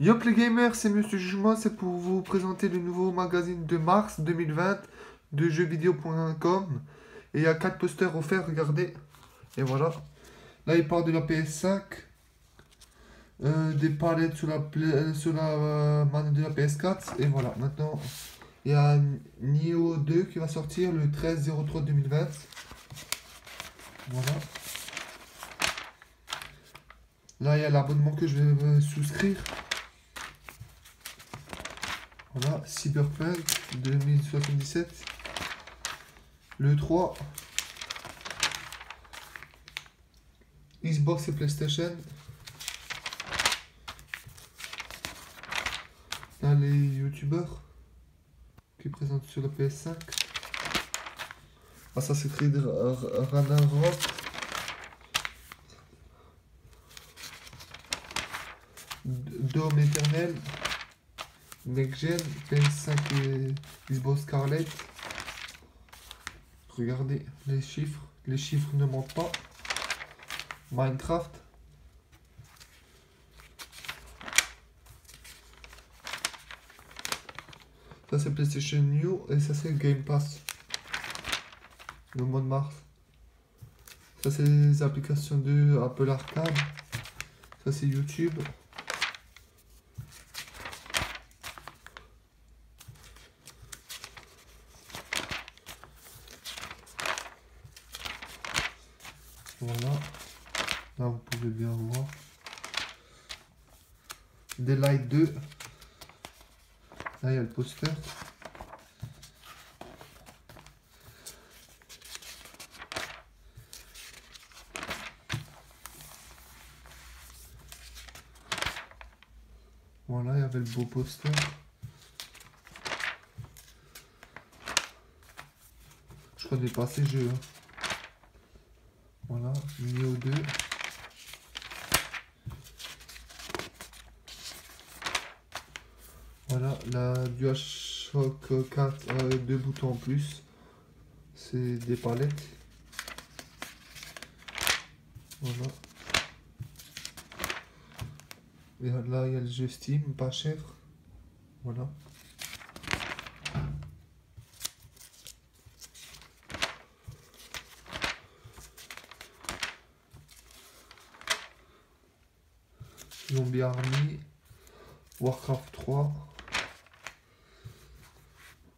Yop les gamers, c'est Monsieur Jugement, c'est pour vous présenter le nouveau magazine de mars 2020 de jeuxvideo.com. Et il y a 4 posters offerts, regardez. Et voilà. Là, il part de la PS5. euh, des palettes sur la, pla- sur la euh, manette de la PS4. Et voilà, maintenant, il y a Nio 2 qui va sortir le 13-03-2020. Voilà. Là, il y a l'abonnement que je vais souscrire. Voilà, Cyberpunk 2077. Le 3. Xbox et PlayStation. Là, les youtubeurs qui présentent sur la PS5. Assassin's Creed Ra- Ra- Ragnarok. D- Dome éternel. Next Gen, PS5 et Xbox Scarlett. Regardez les chiffres. Les chiffres ne mentent pas. Minecraft. Ça c'est PlayStation New et ça c'est Game Pass. Le mois de mars. Ça c'est les applications de Apple Arcade. Ça c'est YouTube. Voilà. Là, vous pouvez bien voir. Daylight 2. Là, il y a le poster. Voilà, il y avait le beau poster. Je connais pas ces jeux. hein. Voilà, Neo 2. Voilà, la DualShock 4, euh, deux boutons en plus. C'est des palettes. Voilà. Et là, il y a le jeu Steam, pas cher. Voilà. Zombie Army, Warcraft 3.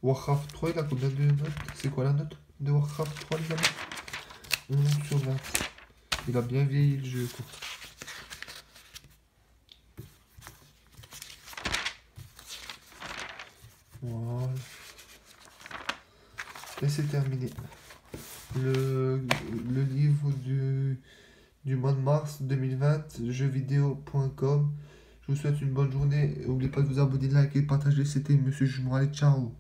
Warcraft 3, il a combien de notes? C'est quoi la note de Warcraft 3, les amis? 11 sur 20. Il a bien vieilli le jeu, quoi. Voilà. Et c'est terminé. Le, le livre du, du mois de mars 2020, jeuxvideo.com. Je vous souhaite une bonne journée. N'oubliez pas de vous abonner, de liker, de partager. C'était Monsieur. Allez, ciao